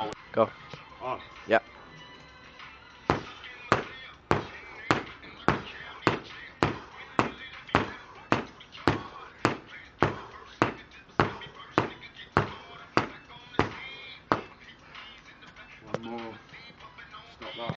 Go. On. Yep. One more.